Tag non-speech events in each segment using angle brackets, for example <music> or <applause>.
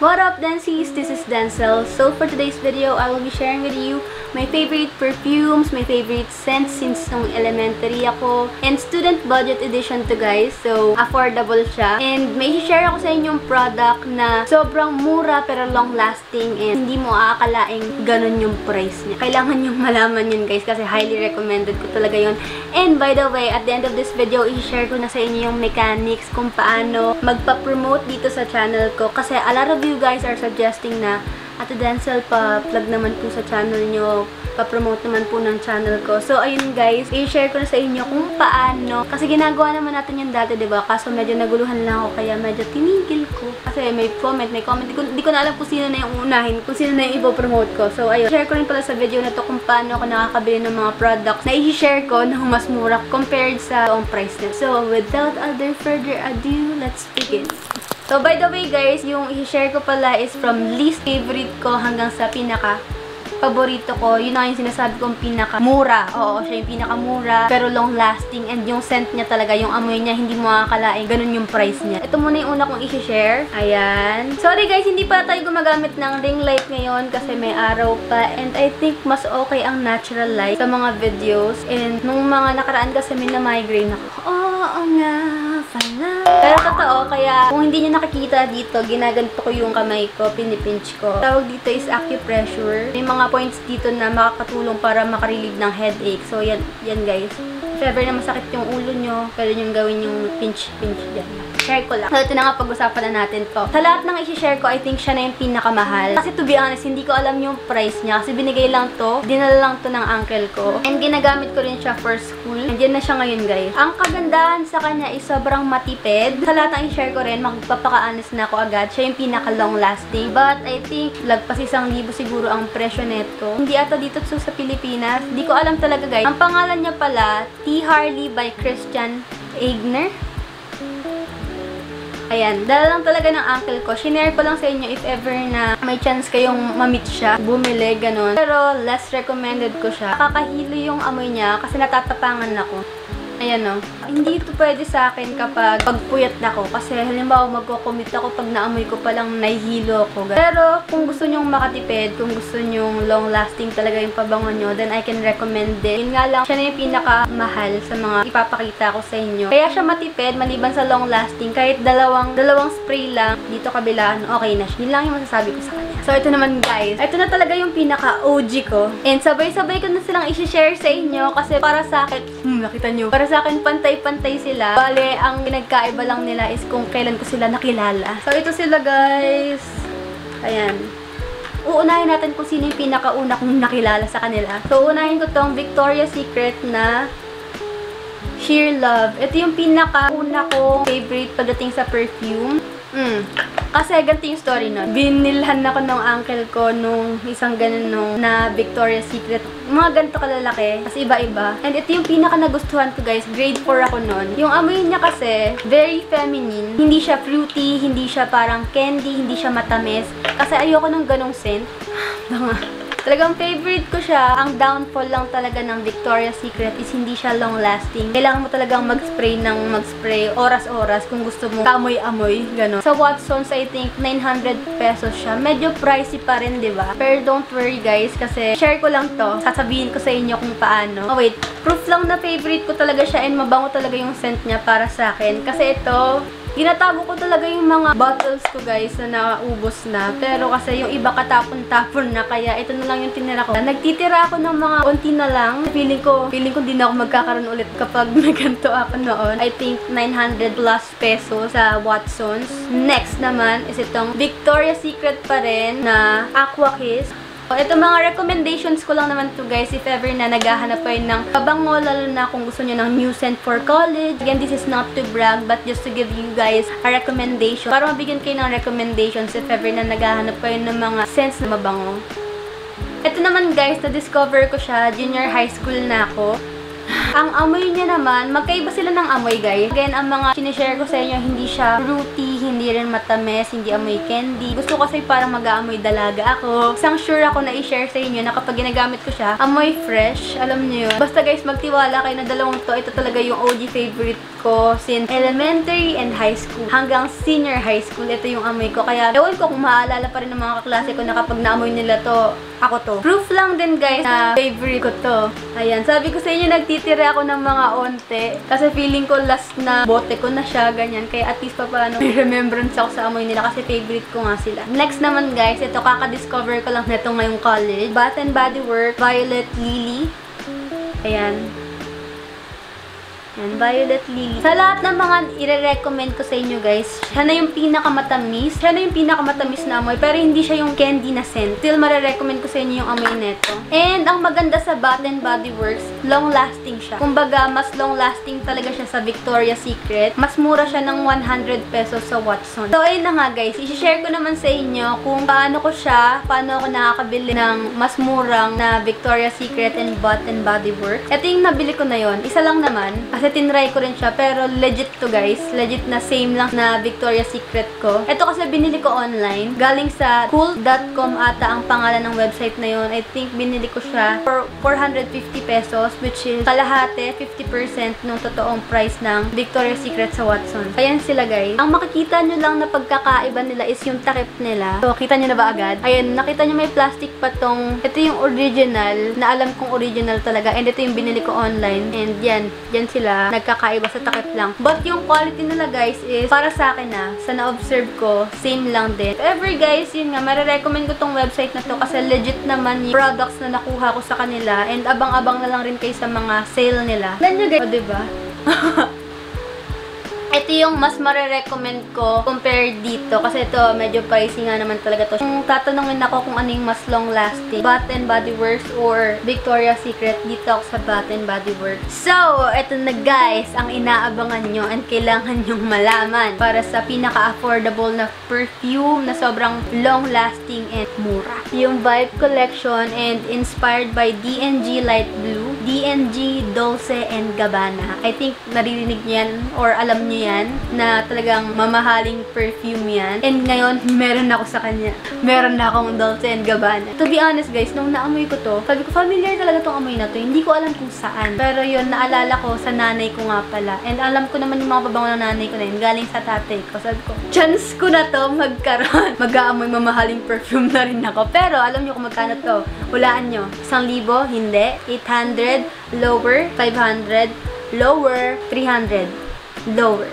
What up, Dancies? This is Denzel. So for today's video, I will be sharing with you my favorite perfumes, my favorite scents since nung elementary ako. And student budget edition to guys. So, affordable siya. And may share ako sa inyong product na sobrang mura pero long lasting and hindi mo aakalaing ganun yung price niya. Kailangan yung <laughs> malaman yun guys kasi highly recommended ko talaga yun. And by the way, at the end of this video, i-share ko na sa inyo yung mechanics kung paano magpa-promote dito sa channel ko. Kasi a lot of you guys are suggesting na Ate Denzel, pa-plug naman po sa channel nyo, pa-promote naman po ng channel ko. So, ayun guys, i-share ko na sa inyo kung paano. Kasi ginagawa naman natin yung dati, ba diba? Kaso medyo naguluhan lang ako, kaya medyo tinigil ko. Kasi may comment, may comment. Di ko, di ko na alam kung sino na yung unahin, kung sino na yung ipopromote ko. So, ayun. Share ko rin pala sa video na to kung paano ako nakakabili ng mga products na i-share ko ng mas mura compared sa ang price na. So, without other further ado, let's begin. So, by the way guys, yung i-share ko pala is from least favorite ko hanggang sa pinaka paborito ko. Yun na yung sinasabi kong pinaka-mura. Oo, siya yung pinaka-mura, pero long-lasting. And yung scent niya talaga, yung amoy niya, hindi mo makakalain. Ganun yung price niya. Ito muna yung una kong i-share. Ayan. Sorry guys, hindi pa tayo gumagamit ng ring light ngayon kasi may araw pa. And I think mas okay ang natural light sa mga videos. And nung mga nakaraan kasi may na-migraine ako. Oo oh, nga pala. Pero totoo, kaya kung hindi niyo nakikita dito, ginaganto ko yung kamay ko, pinipinch ko. Tawag dito is acupressure. May mga points dito na makakatulong para makarelieve ng headache. So, yan, yan guys. If ever na masakit yung ulo nyo, pwede nyo gawin yung pinch-pinch dyan share ko lang. So, ito na nga pag-usapan na natin to. Sa lahat ng i-share ko, I think siya na yung pinakamahal. Kasi to be honest, hindi ko alam yung price niya. Kasi binigay lang to, dinala lang to ng uncle ko. And ginagamit ko rin siya for school. And yan na siya ngayon, guys. Ang kagandahan sa kanya is sobrang matipid. Sa lahat ng i-share ko rin, magpapaka-honest na ako agad. Siya yung pinaka-long lasting. But I think, lagpas isang libo siguro ang presyo neto. Hindi ata dito to sa Pilipinas. Hindi ko alam talaga, guys. Ang pangalan niya pala, T. Harley by Christian Eigner. Ayan, dala lang talaga ng uncle ko. Shinare ko lang sa inyo if ever na may chance kayong mamit siya, bumili, ganun. Pero less recommended ko siya. Kakahilo yung amoy niya kasi natatapangan ako. Ayan o. Hindi ito pwede sa akin kapag pagpuyat na ako. Kasi halimbawa magko-commit ako pag naamoy ko palang nahihilo ako. Pero kung gusto nyong makatipid, kung gusto nyong long-lasting talaga yung pabango nyo, then I can recommend it. Yun nga lang, siya na yung pinakamahal sa mga ipapakita ko sa inyo. Kaya siya matipid, maliban sa long-lasting, kahit dalawang, dalawang spray lang, dito kabilaan, okay na siya. Yun lang yung masasabi ko sa kanya. So, ito naman guys. Ito na talaga yung pinaka-OG ko. And sabay-sabay ko na silang isi-share sa inyo kasi para sa akin, hmm, nakita nyo, para sa akin, pantay-pantay sila. Bale, ang pinagkaiba lang nila is kung kailan ko sila nakilala. So, ito sila, guys. Ayan. Uunahin natin kung sino yung pinakauna kong nakilala sa kanila. So, uunahin ko tong Victoria's Secret na Sheer Love. Ito yung pinakauna kong favorite pagdating sa perfume. Mm. Kasi ganito yung story nun. Binilhan ako ng uncle ko nung isang ganun nung na Victoria's Secret. Mga ganito kalalaki. Kasi iba-iba. And ito yung pinaka nagustuhan ko guys. Grade 4 ako nun. Yung amoy niya kasi, very feminine. Hindi siya fruity, hindi siya parang candy, hindi siya matamis. Kasi ayoko ng ganong scent. <sighs> Mga Talagang favorite ko siya. Ang downfall lang talaga ng Victoria's Secret is hindi siya long-lasting. Kailangan mo talagang mag-spray ng mag-spray oras-oras kung gusto mo kamoy-amoy, gano'n. Sa Watson's, I think, 900 pesos siya. Medyo pricey pa rin, di ba? Pero don't worry, guys, kasi share ko lang to. Sasabihin ko sa inyo kung paano. Oh, wait. Proof lang na favorite ko talaga siya and mabango talaga yung scent niya para sa akin. Kasi ito, Ginatago ko talaga yung mga bottles ko guys na naubos na. Pero kasi yung iba katapon-tapon na kaya ito na lang yung tinira ko. Nagtitira ako ng mga konti na lang. Feeling ko, feeling ko din ako magkakaroon ulit kapag <laughs> naganto ako noon. I think 900 plus pesos sa Watson's. Next naman is itong Victoria's Secret pa rin na Aqua Kiss. Ito mga recommendations ko lang naman to guys if ever na naghahanap kayo ng pabango lalo na kung gusto nyo ng new scent for college. Again, this is not to brag but just to give you guys a recommendation para mabigyan kayo ng recommendations if ever na naghahanap kayo ng mga scents na mabango. Ito naman guys, na-discover ko siya, junior high school na ako. Ang amoy niya naman, magkaiba sila ng amoy, guys. Again, ang mga sinishare ko sa inyo, hindi siya fruity, hindi rin matamis, hindi amoy candy. Gusto ko kasi parang mag-aamoy dalaga ako. Isang sure ako na i-share sa inyo na kapag ginagamit ko siya, amoy fresh. Alam niyo yun. Basta guys, magtiwala kayo na dalawang to. Ito talaga yung OG favorite ko since elementary and high school. Hanggang senior high school, ito yung amoy ko. Kaya, ewan ko kung maalala pa rin ng mga kaklase ko na kapag naamoy nila to, ako to. Proof lang din guys na favorite ko to. Ayan, sabi ko sa inyo, nagtitira ako ng mga onte. Kasi feeling ko last na bote ko na siya, ganyan. Kaya at least pa paano, may remembrance ako sa amoy nila kasi favorite ko nga sila. Next naman guys, ito kaka-discover ko lang nito ngayong college. Bath and Body Works Violet Lily. Ayan. Yan, Violet Lily. Sa lahat ng mga ire-recommend ko sa inyo guys, siya na yung pinakamatamis. Siya na yung pinakamatamis na amoy, pero hindi siya yung candy na scent. Still, marirecommend ko sa inyo yung amoy neto. And, ang maganda sa Bath and Body Works, long-lasting siya. Kumbaga, mas long-lasting talaga siya sa Victoria's Secret. Mas mura siya ng 100 pesos sa Watson. So, ayun na nga guys, i-share ko naman sa inyo kung paano ko siya, paano ako nakakabili ng mas murang na Victoria's Secret and Bath and Body Works. Ito yung nabili ko na yon Isa lang naman, kasi tinry ko rin siya, pero legit to guys. Legit na same lang na Victoria's Secret ko. Ito kasi binili ko online. Galing sa cool.com ata ang pangalan ng website na yon. I think binili ko siya for 450 pesos, which is kalahati, 50% ng totoong price ng Victoria's Secret sa Watson. Ayan sila guys. Ang makikita nyo lang na pagkakaiba nila is yung takip nila. So, kita nyo na ba agad? Ayan, nakita nyo may plastic pa tong, ito yung original, na alam kong original talaga. And ito yung binili ko online. And yan, yan sila nagkakaiba sa takip lang. But yung quality nila guys is para sa akin na, sa na-observe ko, same lang din. If ever guys, yun nga, marirecommend ko tong website na to kasi legit naman yung products na nakuha ko sa kanila and abang-abang na lang rin kayo sa mga sale nila. Alam nyo guys, o diba? <laughs> Ito yung mas marirecommend ko compare dito. Kasi ito, medyo pricey nga naman talaga to. Kung tatanungin ako kung ano yung mas long lasting, Bath and Body Works or Victoria's Secret, dito ako sa Bath and Body Works. So, ito na guys, ang inaabangan nyo and kailangan nyong malaman para sa pinaka-affordable na perfume na sobrang long lasting and mura. Yung Vibe Collection and inspired by DNG Light Blue, DNG Dolce and Gabbana. I think naririnig nyo yan or alam nyo yan na talagang mamahaling perfume yan. And ngayon, meron na ako sa kanya. Meron na akong Dolce and Gabbana. To be honest guys, nung naamoy ko to, sabi ko, familiar talaga tong amoy na to. Hindi ko alam kung saan. Pero yun, naalala ko sa nanay ko nga pala. And alam ko naman yung mga pabango ng nanay ko na yun. Galing sa tatay ko. Sabi ko, chance ko na to magkaroon. <laughs> Mag-aamoy mamahaling perfume na rin ako. Pero alam nyo kung magkano to. Hulaan nyo. Isang libo? Hindi. 800. Lower. 500. Lower. 300 lower.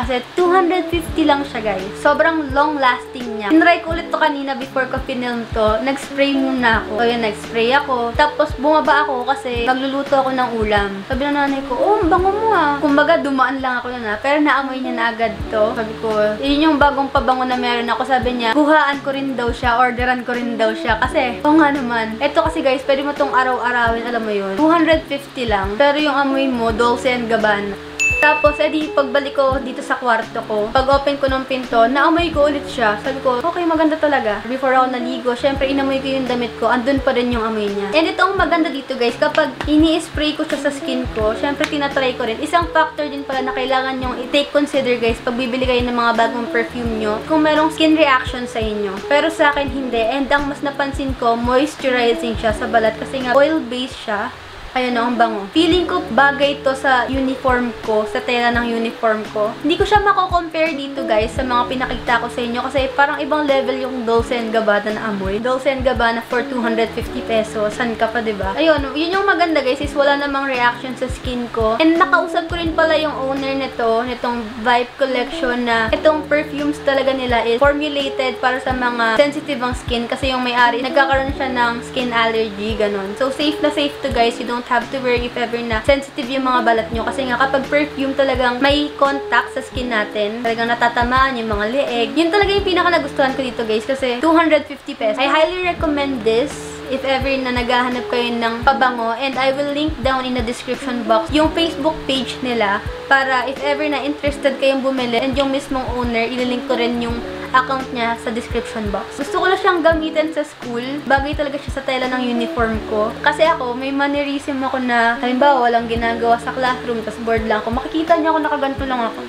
Kasi 250 lang siya, guys. Sobrang long-lasting niya. Tinry ko ulit to kanina before ko pinilm to. Nag-spray muna ako. So, yun, nag-spray ako. Tapos, bumaba ako kasi nagluluto ako ng ulam. Sabi ng nanay ko, oh, bango mo ah. Kumbaga, dumaan lang ako na Pero naamoy niya na agad to. Sabi ko, yun yung bagong pabango na meron ako. Sabi niya, kuhaan ko rin daw siya, orderan ko rin daw siya. Kasi, oo nga naman. Ito kasi guys, pwede mo tong araw-arawin, alam mo yun. 250 lang. Pero yung amoy mo, Dolce and Gabbana. Tapos, edi, pagbalik ko dito sa kwarto ko, pag open ko ng pinto, naamoy ko ulit siya. Sabi ko, okay, maganda talaga. Before ako naligo, syempre, inamoy ko yung damit ko, andun pa rin yung amoy niya. And ito ang maganda dito, guys, kapag ini-spray ko siya sa skin ko, syempre, tinatry ko rin. Isang factor din pala na kailangan nyong i-take consider, guys, pag bibili kayo ng mga bagong perfume nyo, kung merong skin reaction sa inyo. Pero sa akin, hindi. And ang mas napansin ko, moisturizing siya sa balat kasi nga oil-based siya. Ayun o, ang bango. Feeling ko bagay to sa uniform ko, sa tela ng uniform ko. Hindi ko siya mako-compare dito guys sa mga pinakita ko sa inyo kasi parang ibang level yung Dolce Gabbana na amoy. Dolce Gabbana for 250 pesos. San ka pa, ba diba? Ayun, yun yung maganda guys is wala namang reaction sa skin ko. And nakausap ko rin pala yung owner nito, nitong Vibe Collection na itong perfumes talaga nila is formulated para sa mga sensitive ang skin kasi yung may-ari nagkakaroon siya ng skin allergy, ganun. So, safe na safe to guys. You don't don't have to worry if ever na sensitive yung mga balat nyo. Kasi nga, kapag perfume talagang may contact sa skin natin, talagang natatamaan yung mga leeg. Yun talaga yung pinaka nagustuhan ko dito, guys. Kasi 250 pesos. I highly recommend this if ever na naghahanap kayo ng pabango. And I will link down in the description box yung Facebook page nila para if ever na interested kayong bumili and yung mismong owner, ililink ko rin yung account niya sa description box. Gusto ko lang siyang gamitin sa school. Bagay talaga siya sa tela ng uniform ko. Kasi ako, may mannerism ako na, halimbawa, walang ginagawa sa classroom, tapos board lang ako. Makikita niya ako, nakaganto lang ako.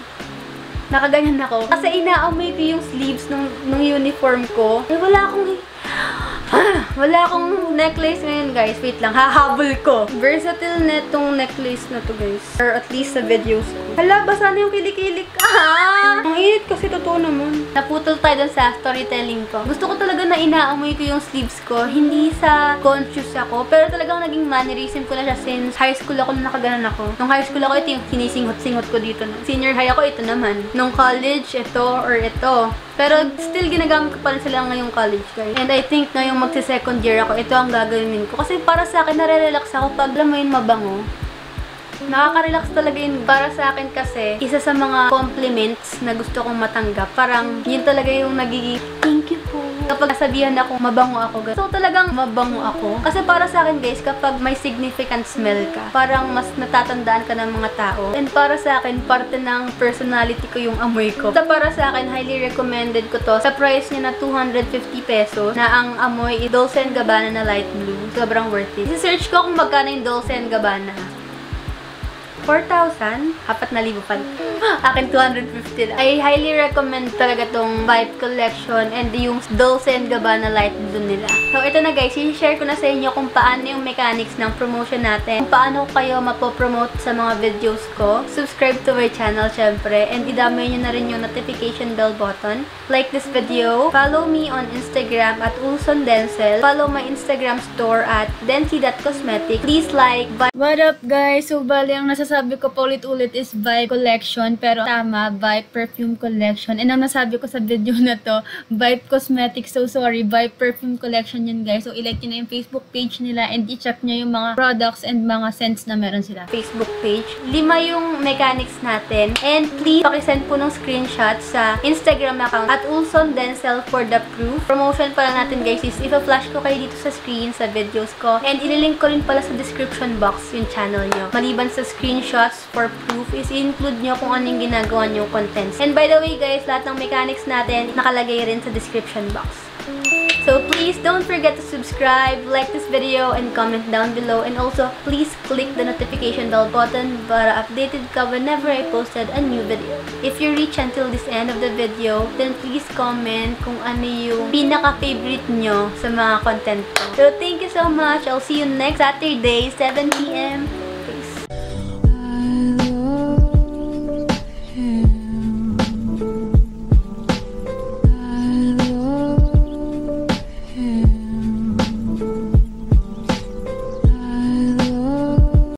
Nakaganyan ako. Kasi inaamoy ko yung sleeves ng, ng uniform ko. Eh, wala akong <gasps> Wala akong necklace ngayon, guys. Wait lang, hahabol ko. Versatile netong necklace na to, guys. Or at least sa videos ko. Hala, basa na yung kilikili ka. Ah! <laughs> Ang init kasi totoo naman. Naputol tayo dun sa storytelling ko. Gusto ko talaga na inaamoy ko yung sleeves ko. Hindi sa conscious ako, pero talagang naging mannerism ko na siya since high school ako na nakaganan ako. Nung high school ako, ito yung sinisinghot-singhot ko dito. Senior high ako, ito naman. Nung college, ito or ito. Pero still ginagamit ko pa rin sila ngayong college guys. And I think na yung magsi-second year ako, ito ang gagawin ko. Kasi para sa akin, nare-relax ako pag yun mabango. Nakaka-relax talaga yun. Para sa akin kasi, isa sa mga compliments na gusto kong matanggap, parang yun talaga yung nagiging, thank you po. Kapag sabihan ako, mabango ako. So talagang mabango ako. Kasi para sa akin guys, kapag may significant smell ka, parang mas natatandaan ka ng mga tao. And para sa akin, parte ng personality ko yung amoy ko. So para sa akin, highly recommended ko to. Sa price niya na 250 pesos, na ang amoy Dolce Gabbana na light blue. Sobrang worth it. I-search ko kung magkano yung Dolce Gabbana. 4,000? Apat na libo pa. <laughs> Akin 250 lang. I highly recommend talaga tong Vibe Collection and yung Dolce Gabbana Light dun nila. So, ito na guys, i-share ko na sa inyo kung paano yung mechanics ng promotion natin. Kung paano kayo mapopromote sa mga videos ko. Subscribe to my channel, syempre. And idamay nyo na rin yung notification bell button. Like this video. Follow me on Instagram at Ulson Denzel. Follow my Instagram store at densi.cosmetic. Please like, What up guys? So, bali ang nasasabi ko pa ulit-ulit is Vibe Collection. Pero tama, Vibe Perfume Collection. And ang nasabi ko sa video na to, Vibe Cosmetics. So, sorry, Vibe Perfume Collection yun guys. So, ilike nyo na yung Facebook page nila and i-check nyo yung mga products and mga scents na meron sila. Facebook page. Lima yung mechanics natin. And please, pakisend po ng screenshot sa Instagram account at Ulson Denzel for the proof. Promotion pala natin guys is ipa-flash ko kayo dito sa screen sa videos ko. And ililink ko rin pala sa description box yung channel nyo. Maliban sa screenshots for proof is include nyo kung anong ginagawa nyo contents. And by the way guys, lahat ng mechanics natin nakalagay rin sa description box. So please don't forget to subscribe, like this video, and comment down below. And also, please click the notification bell button para updated ka whenever I posted a new video. If you reach until this end of the video, then please comment kung ano yung pinaka-favorite nyo sa mga content ko. So thank you so much. I'll see you next Saturday, 7pm.